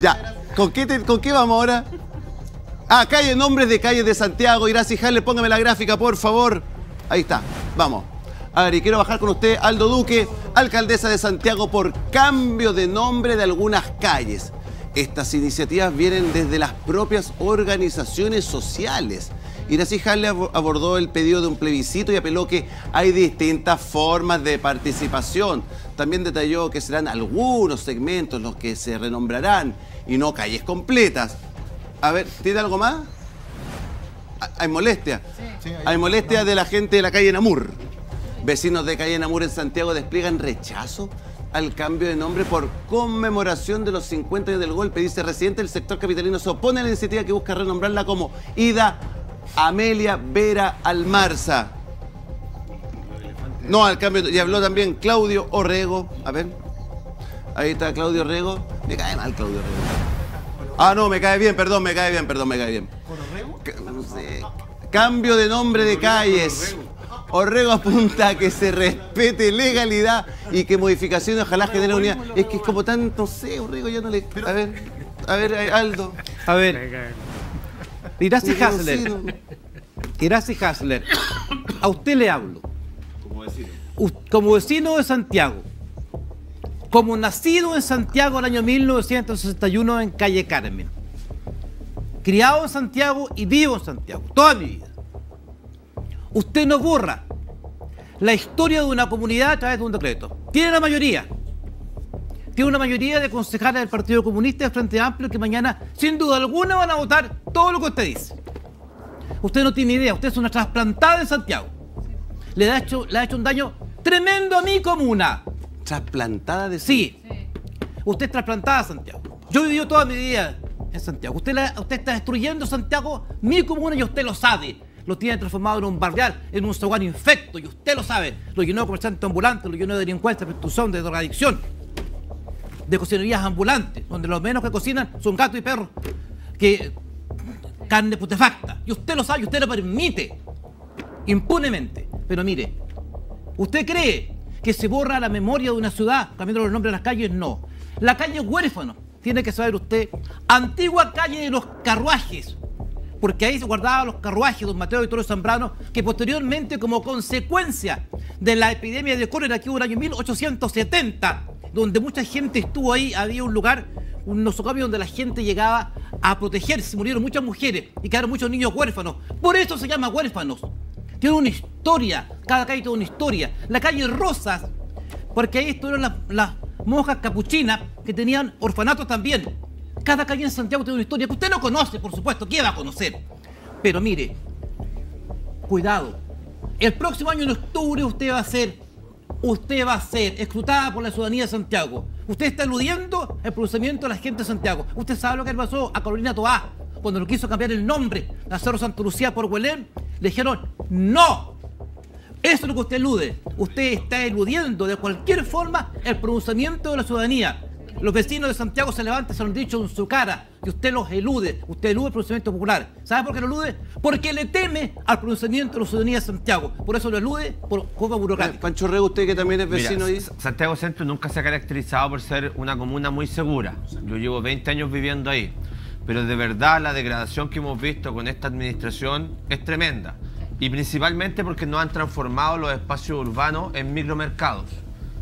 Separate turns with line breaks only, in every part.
Ya, ¿con qué, ¿con qué vamos ahora? Ah, calle, nombres de calles de Santiago. Irasi Jale, póngame la gráfica, por favor. Ahí está, vamos. A ver, y quiero bajar con usted, Aldo Duque, alcaldesa de Santiago, por cambio de nombre de algunas calles. Estas iniciativas vienen desde las propias organizaciones sociales. Iracy Jale abo- abordó el pedido de un plebiscito y apeló que hay distintas formas de participación. También detalló que serán algunos segmentos los que se renombrarán y no calles completas. A ver, ¿tiene algo más? Ah, Hay molestia. Hay molestia de la gente de la calle Namur. Vecinos de calle Namur en Santiago despliegan rechazo al cambio de nombre por conmemoración de los 50 años del golpe. Dice residente del sector capitalino se opone a la iniciativa que busca renombrarla como Ida Amelia Vera Almarza. No, al cambio, y habló también Claudio Orrego. A ver. Ahí está Claudio Orrego. Me cae mal Claudio Orrego. Ah, no, me cae bien, perdón, me cae bien, perdón, me cae bien. Ca- no sé. Cambio de nombre de calles. Orrego apunta a que se respete legalidad y que modificaciones ojalá generen unidad. Es que es como tan, no sé, Orrego ya no le... A ver, a ver, Aldo.
A ver, Iracy
No,
Hasler. Iracy Hasler, a usted le hablo. Us- Como vecino de Santiago, como nacido en Santiago el año 1961 en calle Carmen, criado en Santiago y vivo en Santiago, toda mi vida. Usted no borra la historia de una comunidad a través de un decreto. Tiene la mayoría. Tiene una mayoría de concejales del Partido Comunista del Frente Amplio que mañana, sin duda alguna, van a votar todo lo que usted dice. Usted no tiene idea, usted es una trasplantada en Santiago. Le ha hecho, le ha hecho un daño tremendo a mi comuna.
Trasplantada de...
Sí. Usted es trasplantada a Santiago. Yo he vivido toda mi vida en Santiago. Usted, la- usted está destruyendo Santiago, mi comuna, y usted lo sabe. Lo tiene transformado en un barrial, en un hogar infecto, y usted lo sabe. Lo llenó de comerciantes ambulantes, lo llenó de delincuencia, de prostitución, de drogadicción, de cocinerías ambulantes, donde los menos que cocinan son gatos y perros, que carne putefacta. Y usted lo sabe, usted lo permite, impunemente. Pero mire, ¿Usted cree que se borra la memoria de una ciudad cambiando los nombres de las calles? No. La calle Huérfano, tiene que saber usted, antigua calle de los carruajes, porque ahí se guardaban los carruajes, don Mateo Vittorio Zambrano, que posteriormente, como consecuencia de la epidemia de cólera que hubo en el año 1870, donde mucha gente estuvo ahí, había un lugar, un nosocomio donde la gente llegaba a protegerse, murieron muchas mujeres y quedaron muchos niños huérfanos. Por eso se llama huérfanos. Tiene una historia, cada calle tiene una historia. La calle Rosas, porque ahí estuvieron las, monjas capuchinas que tenían orfanatos también. Cada calle en Santiago tiene una historia que usted no conoce, por supuesto, ¿quién va a conocer? Pero mire, cuidado. El próximo año en octubre usted va a ser, usted va a ser escrutada por la ciudadanía de Santiago. Usted está eludiendo el procedimiento de la gente de Santiago. Usted sabe lo que le pasó a Carolina Toá cuando lo quiso cambiar el nombre de Cerro Santa Lucía por Huelén. Le dijeron no. Eso es lo que usted elude. Usted está eludiendo de cualquier forma el pronunciamiento de la ciudadanía. Los vecinos de Santiago se levantan, se lo han dicho en su cara, y usted los elude. Usted elude el pronunciamiento popular. ¿Sabe por qué lo elude? Porque le teme al pronunciamiento de la ciudadanía de Santiago. Por eso lo elude por forma burocrática.
Pancho Rego, usted que también es
Mira,
vecino ahí.
S- Santiago Centro nunca se ha caracterizado por ser una comuna muy segura. Yo llevo 20 años viviendo ahí. Pero de verdad la degradación que hemos visto con esta administración es tremenda. Y principalmente porque no han transformado los espacios urbanos en micromercados,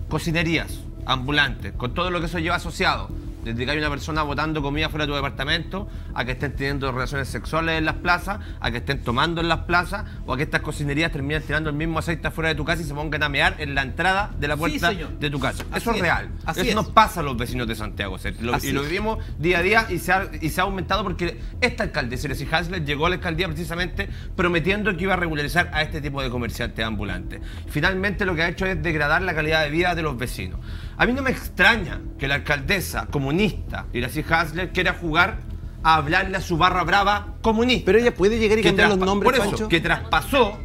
cocinerías, ambulantes, con todo lo que eso lleva asociado. Desde que hay una persona botando comida fuera de tu departamento, a que estén teniendo relaciones sexuales en las plazas, a que estén tomando en las plazas, o a que estas cocinerías terminen tirando el mismo aceite fuera de tu casa y se pongan a mear en la entrada de la puerta de tu casa.
Así
Eso es
es,
real.
así
Eso
es.
nos pasa a los vecinos de Santiago. y lo vivimos día a día y se ha, y se ha aumentado porque esta alcaldesa, Ceci Hasler, llegó a la alcaldía precisamente prometiendo que iba a regularizar a este tipo de comerciantes ambulantes. Finalmente lo que ha hecho es degradar la calidad de vida de los vecinos. A mí no me extraña que la alcaldesa comunista, Iracy Hasler, quiera jugar a hablarle a su barra brava comunista.
Pero ella puede llegar y
Que
cambiar los nombres,
por eso,
Pancho.
que traspasó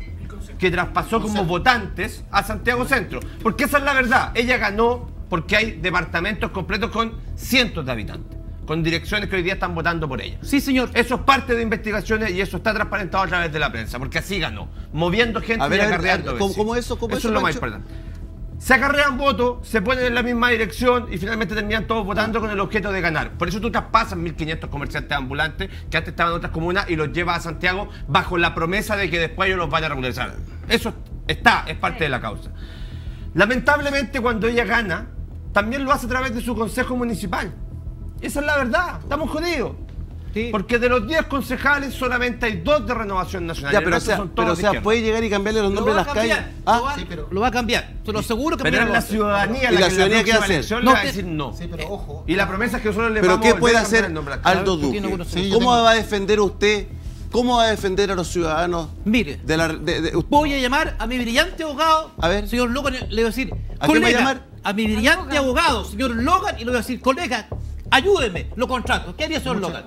que traspasó como votantes a Santiago Centro. Porque esa es la verdad. Ella ganó porque hay departamentos completos con cientos de habitantes, con direcciones que hoy día están votando por ella.
Sí, señor.
Eso es parte de investigaciones y eso está transparentado a través de la prensa, porque así ganó, moviendo gente
A ver,
y
a ver,
acarreando
a ver, ¿cómo- eso? ¿Cómo
eso
eso,
es lo más importante. Se acarrean votos, se ponen en la misma dirección y finalmente terminan todos votando con el objeto de ganar. Por eso tú traspasas 1.500 comerciantes ambulantes que antes estaban en otras comunas y los llevas a Santiago bajo la promesa de que después ellos los van a regularizar. Eso está, es parte de la causa. Lamentablemente cuando ella gana, también lo hace a través de su consejo municipal. Esa es la verdad, estamos jodidos.
Sí.
Porque de los 10 concejales solamente hay dos de renovación nacional.
Ya, pero o sea, pero, o
de
puede llegar y cambiarle los
Lo
nombres a las calles.
cambiar,
Ah,
lo va,
sí, pero-
lo va a cambiar. Se lo aseguro que
Pero es
lo
la
va a hacer.
ciudadanía
¿Y
la,
la
que
ciudadanía qué
próxima
hace?
No
le va a decir no.
Sí, pero ojo.
Y la promesa es que nosotros le
pero
vamos
¿qué
a
puede hacer
la
Aldo Duque? ¿Cómo va a defender usted? ¿Cómo va a defender a los ciudadanos?
Mire,
De la, de- de-
voy a llamar a mi brillante abogado,
A ver.
señor Logan, le voy a decir,
¿A va a
colega,
llamar?
a mi brillante abogado, señor Logan, y le voy a decir, colega, ayúdeme, lo contrato. ¿Qué haría señor Logan?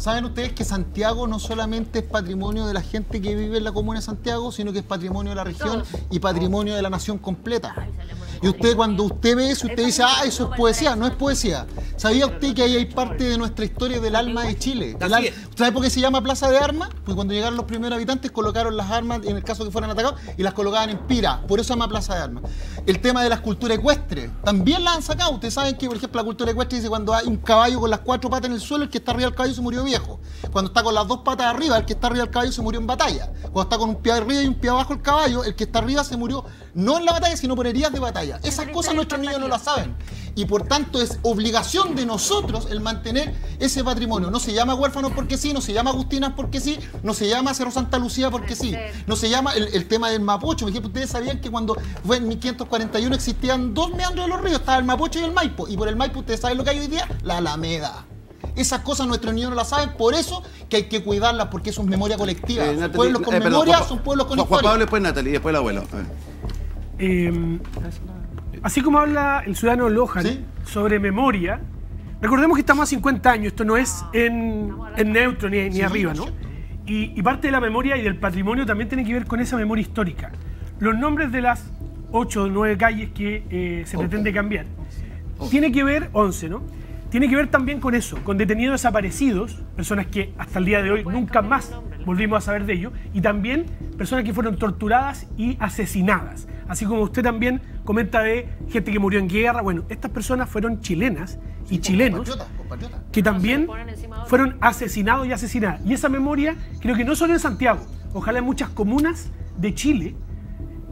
¿Saben ustedes que Santiago no solamente es patrimonio de la gente que vive en la comuna de Santiago, sino que es patrimonio de la región y patrimonio de la nación completa? Y usted cuando usted ve eso, usted dice, ah, eso es poesía, no es poesía. ¿Sabía usted que ahí hay parte de nuestra historia del alma de Chile? Al-. ¿Sabe por qué se llama Plaza de Armas? Porque cuando llegaron los primeros habitantes colocaron las armas, en el caso que fueran atacados, y las colocaban en pira. Por eso se llama Plaza de Armas. El tema de la escultura ecuestre, también la han sacado. Ustedes saben que, por ejemplo, la cultura ecuestre dice cuando hay un caballo con las cuatro patas en el suelo, el que está arriba del caballo se murió viejo. Cuando está con las dos patas arriba, el que está arriba del caballo se murió en batalla. Cuando está con un pie arriba y un pie abajo el caballo, el que está arriba se murió no en la batalla, sino por heridas de batalla. Esas cosas nuestros niños no las saben. Y por tanto es obligación de nosotros el mantener ese patrimonio. No se llama huérfanos porque sí, no se llama Agustinas porque sí, no se llama Cerro Santa Lucía porque sí, no se llama el, el tema del Mapocho. Por ejemplo, ustedes sabían que cuando fue en 1541 existían dos meandros de los ríos, estaba el Mapocho y el Maipo. Y por el Maipo, ustedes saben lo que hay hoy día, la Alameda. Esas cosas nuestros niños no las saben, por eso que hay que cuidarlas, porque eso es memoria colectiva.
Eh, Natalie-
pueblos con
eh, perdón,
memoria
Juan-
son pueblos con
Juan, Juan
historia.
Pablo, después Natalie, y después el abuelo.
Eh, así como habla el ciudadano Lohan
Sí.
sobre memoria, recordemos que estamos a 50 años, esto no es en, en neutro ni, ni arriba, ¿no? Y, y parte de la memoria y del patrimonio también tiene que ver con esa memoria histórica. Los nombres de las 8 o 9 calles que eh, se pretende cambiar, tiene que ver, 11, ¿no? Tiene que ver también con eso, con detenidos desaparecidos, personas que hasta el día de hoy nunca más volvimos a saber de ellos, y también personas que fueron torturadas y asesinadas. Así como usted también comenta de gente que murió en guerra. Bueno, estas personas fueron chilenas y chilenos
Compatriotas, compatriotas.
que también fueron asesinados y asesinadas. Y esa memoria creo que no solo en Santiago, ojalá en muchas comunas de Chile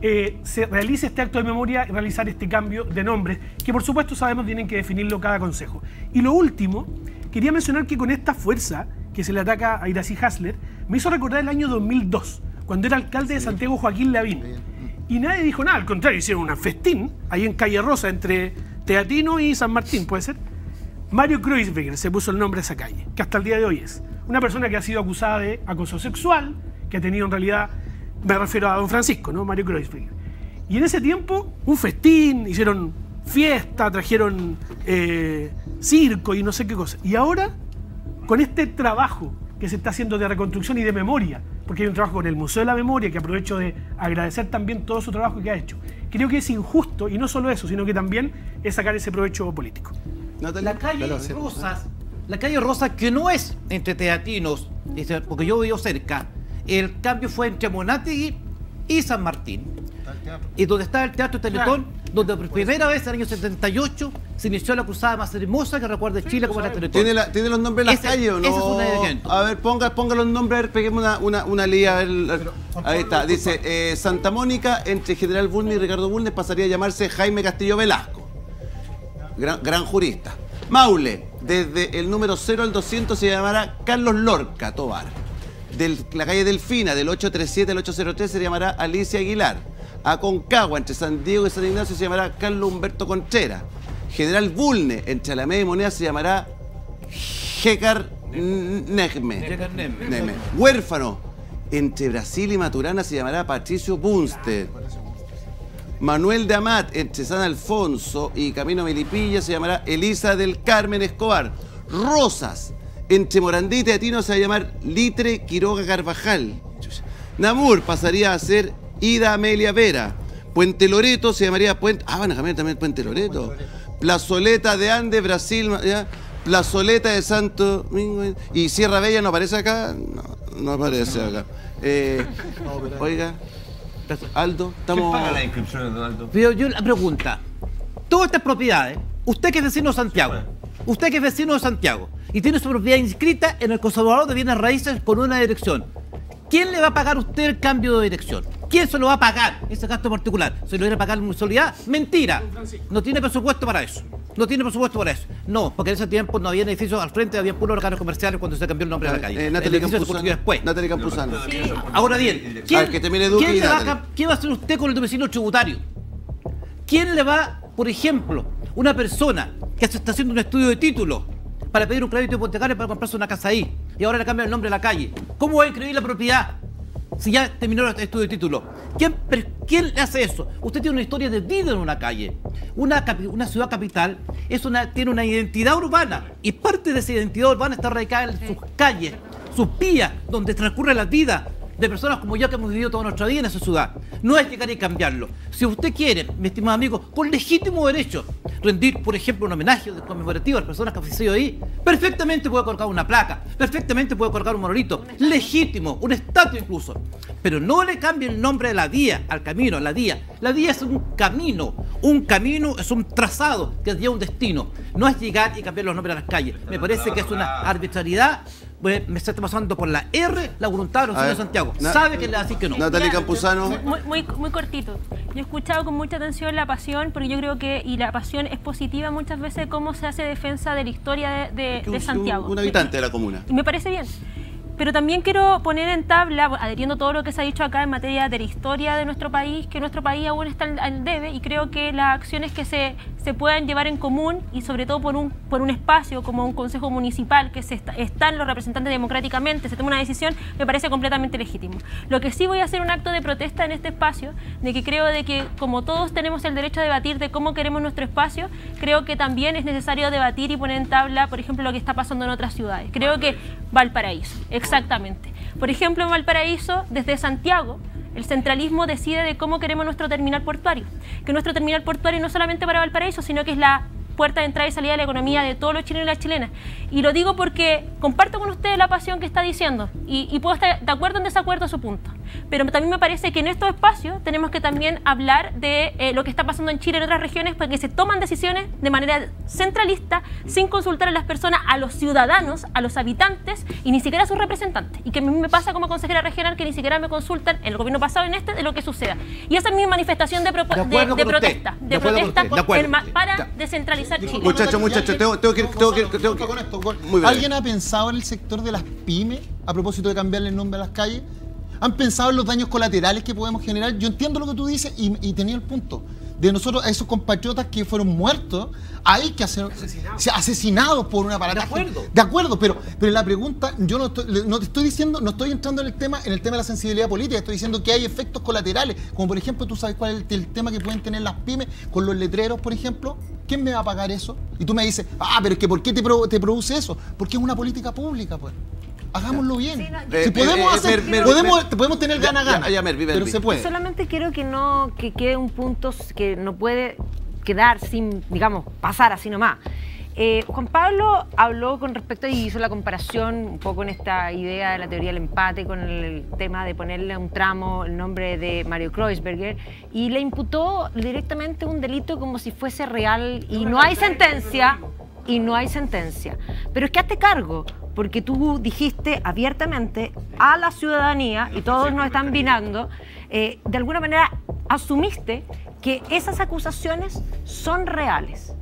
eh, se realice este acto de memoria y realizar este cambio de nombres, que por supuesto sabemos tienen que definirlo cada consejo. Y lo último, quería mencionar que con esta fuerza que se le ataca a Iracy Hasler, me hizo recordar el año 2002, cuando era alcalde de Santiago Joaquín Lavín. Y nadie dijo nada, al contrario, hicieron un festín ahí en Calle Rosa entre Teatino y San Martín, ¿puede ser? Mario Kreuzberger se puso el nombre de esa calle, que hasta el día de hoy es. Una persona que ha sido acusada de acoso sexual, que ha tenido en realidad, me refiero a don Francisco, ¿no? Mario Kreuzberger. Y en ese tiempo, un festín, hicieron fiesta, trajeron eh, circo y no sé qué cosa. Y ahora, con este trabajo que se está haciendo de reconstrucción y de memoria, porque hay un trabajo con el Museo de la Memoria, que aprovecho de agradecer también todo su trabajo que ha hecho. Creo que es injusto, y no solo eso, sino que también es sacar ese provecho político.
La calle
Claro, sí.
Rosas, la calle Rosas que no es entre teatinos, porque yo vivo cerca, el cambio fue entre Monategui y San Martín. Y donde está el Teatro Teletón, donde por primera vez en el año 78 se inició la cruzada más hermosa que recuerda Chile como era el Teletón.
¿Tiene, la- ¿Tiene los nombres de las
Ese-
calles o no?
ese es un elemento.
A ver, ponga, ponga los nombres, a ver, peguemos una, una, una liga. a ver, ahí está, dice eh, Santa Mónica, entre General Bulnes y Ricardo Bulnes pasaría a llamarse Jaime Castillo Velasco. Gran, gran jurista. Maule, desde el número 0 al 200 se llamará Carlos Lorca Tobar. De la calle Delfina, del 837 al 803 se llamará Alicia Aguilar. Aconcagua, entre San Diego y San Ignacio se llamará Carlos Humberto Contreras. General Bulne, entre Alameda y Moneda se llamará Jecar Negme. Huérfano, entre Brasil y Maturana se llamará Patricio Bunstead. Manuel de Amat, entre San Alfonso y Camino Melipilla, se llamará Elisa del Carmen Escobar. Rosas, entre Morandí y Teatino se va a llamar Litre Quiroga Carvajal. Namur pasaría a ser Ida Amelia Vera. Puente Loreto se llamaría Puente. Ah, van a cambiar también Puente Loreto. Plazoleta de Andes, Brasil. ¿ya? Plazoleta de Santo Domingo. ¿Y Sierra Bella no aparece acá? No, no aparece acá. Eh, oiga. Aldo,
¿Quién
estamos...
paga las inscripciones, Donaldo?
Pero yo la pregunta, todas estas propiedades, usted que es vecino de Santiago, usted que es vecino de Santiago y tiene su propiedad inscrita en el conservador de bienes raíces con una dirección, ¿quién le va a pagar a usted el cambio de dirección? ¿Quién se lo va a pagar ese gasto particular? ¿Se lo viene a pagar la municipalidad? Mentira. No tiene presupuesto para eso. No tiene presupuesto para eso. No, porque en ese tiempo no había edificios al frente, había puros locales comerciales cuando se cambió el nombre de la calle.
Eh, Natalia Campuzano.
después.
Natalia Campuzano.
Ahora bien,
ver, que termine Duque
quién
y
va a, ¿qué va a hacer usted con el domicilio tributario? ¿Quién le va, por ejemplo, una persona que se está haciendo un estudio de título para pedir un crédito hipotecario para comprarse una casa ahí y ahora le cambia el nombre de la calle? ¿Cómo va a inscribir la propiedad si ya terminó el estudio de título? ¿Quién, quién le hace eso? Usted tiene una historia de vida en una calle. Una, una ciudad capital es una, tiene una identidad urbana y parte de esa identidad urbana está radicada en sus calles, sus vías, donde transcurre la vida de personas como yo que hemos vivido toda nuestra vida en esa ciudad. No es llegar y cambiarlo. Si usted quiere, mi estimado amigo, con legítimo derecho, rendir, por ejemplo, un homenaje conmemorativo a las personas que han fallecido ahí, perfectamente puede colocar una placa, perfectamente puede colocar un monolito, legítimo, un estatua incluso. Pero no le cambie el nombre de la vía al camino, a la vía. La vía es un camino, un camino es un trazado que lleva un destino. No es llegar y cambiar los nombres de las calles. Me parece que es una arbitrariedad. Pues, Me está pasando por la R la voluntad de los ciudadanos de Santiago.
Na-
Sabe que le va a decir que no.
Natalia Campuzano.
Muy, muy, muy cortito. Yo he escuchado con mucha atención la pasión, porque yo creo que, y la pasión es positiva muchas veces, cómo se hace defensa de la historia de, de-
Que
de
un-
Santiago.
Un habitante de la comuna.
Y me parece bien. Pero también quiero poner en tabla, adheriendo todo lo que se ha dicho acá en materia de la historia de nuestro país, que nuestro país aún está al- debe y creo que las acciones que se, se puedan llevar en común y sobre todo por un, por un espacio como un consejo municipal que se está- están los representantes democráticamente, se toma una decisión, me parece completamente legítimo. Lo que sí voy a hacer un acto de protesta en este espacio, de que creo de que como todos tenemos el derecho a debatir de cómo queremos nuestro espacio, creo que también es necesario debatir y poner en tabla, por ejemplo, lo que está pasando en otras ciudades. Creo que Valparaíso, exactamente. Por ejemplo, en Valparaíso, desde Santiago, el centralismo decide de cómo queremos nuestro terminal portuario. Que nuestro terminal portuario no solamente para Valparaíso, sino que es la puerta de entrada y salida de la economía de todos los chilenos y las chilenas. Y lo digo porque comparto con ustedes la pasión que está diciendo y, y puedo estar de acuerdo o en desacuerdo a su punto. Pero también me parece que en estos espacios tenemos que también hablar de eh, lo que está pasando en Chile y en otras regiones, porque se toman decisiones de manera centralista, sin consultar a las personas, a los ciudadanos, a los habitantes y ni siquiera a sus representantes. Y que a mí me pasa como consejera regional que ni siquiera me consultan en el gobierno pasado en este de lo que suceda. Y esa es mi manifestación de,
De
de- protesta.
De
protesta para descentralizar Chile.
Muchacho, muchacho, tengo- tengo que tengo que tengo que-
Con esto, con-
Muy breve.
¿Alguien ha pensado en el sector de las pymes a propósito de cambiarle el nombre a las calles? ¿Han pensado en los daños colaterales que podemos generar? Yo entiendo lo que tú dices y, y tenía el punto. De nosotros, a esos compatriotas que fueron muertos, hay que hacer asesinados, asesinados por un aparataje.
De acuerdo.
De acuerdo, pero, pero la pregunta, yo no estoy, no te estoy diciendo, no estoy entrando en el tema, en el tema de la sensibilidad política, estoy diciendo que hay efectos colaterales, como por ejemplo, tú sabes cuál es el, el tema que pueden tener las pymes con los letreros, por ejemplo. ¿Quién me va a pagar eso? Y tú me dices, ah, pero es que ¿por qué te, pro- te produce eso? Porque es una política pública, pues. Hagámoslo bien. Si podemos hacer, podemos, podemos tener gana-gana. pero
vi-
se puede.
Solamente quiero que no que quede un punto que no puede quedar sin, digamos, pasar así nomás. Eh, Juan Pablo habló con respecto y hizo la comparación un poco en esta idea de la teoría del empate con el tema de ponerle a un tramo el nombre de Mario Kreuzberger y le imputó directamente un delito como si fuese real y no hay sentencia y no hay sentencia. Pero es que hazte cargo, porque tú dijiste abiertamente a la ciudadanía, y todos nos están vinando, eh, de alguna manera asumiste que esas acusaciones son reales.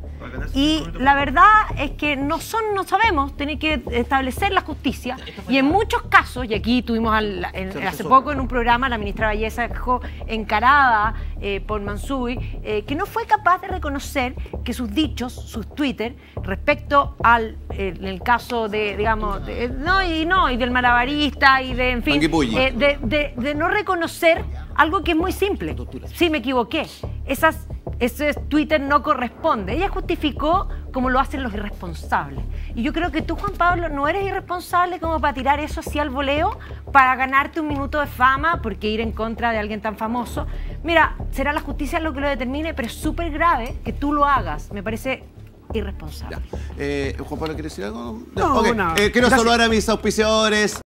Y la verdad es que no son, no sabemos, tiene que establecer la justicia. Y en muchos casos, y aquí tuvimos al- en- hace poco en un programa la ministra Valleza dejó encarada eh, por Mansui, eh, que no fue capaz de reconocer que sus dichos, sus Twitter, respecto al eh, en el caso de, digamos, de- no y no, y del malabarista y de, en fin,
Panguipulli.
eh, de, de- de no reconocer algo que es muy simple. Sí, me equivoqué. Esas, ese Twitter no corresponde. Ella justificó como lo hacen los irresponsables. Y yo creo que tú, Juan Pablo, no eres irresponsable como para tirar eso así al voleo para ganarte un minuto de fama porque ir en contra de alguien tan famoso. Mira, será la justicia lo que lo determine, pero es súper grave que tú lo hagas. Me parece irresponsable.
Eh, Juan Pablo, ¿quieres decir algo?
No,
Ok.
nada.
Eh, quiero
Gracias.
saludar a mis auspiciadores.